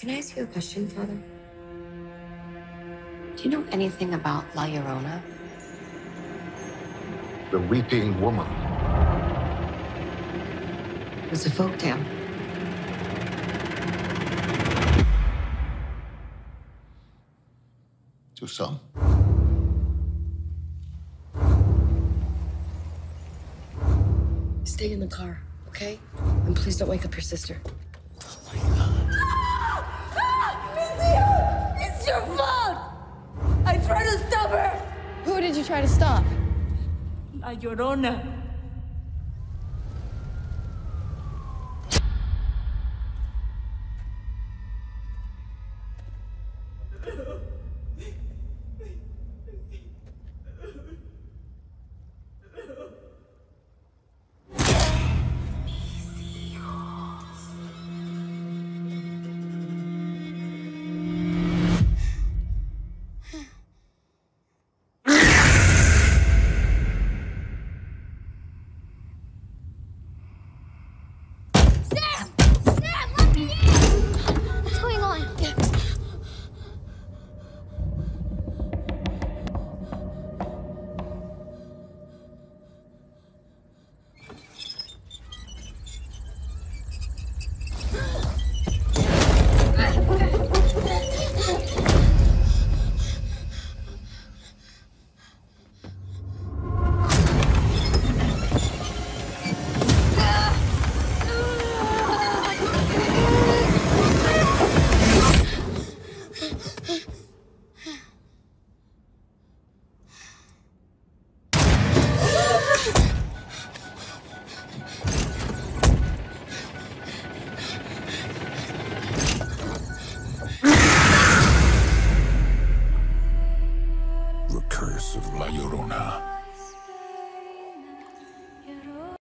Can I ask you a question, Father? Do you know anything about La Llorona? The Weeping Woman. It's a folk tale. To some. Stay in the car, okay? And please don't wake up your sister. It's your fault! I tried to stop her! Who did you try to stop? La Llorona.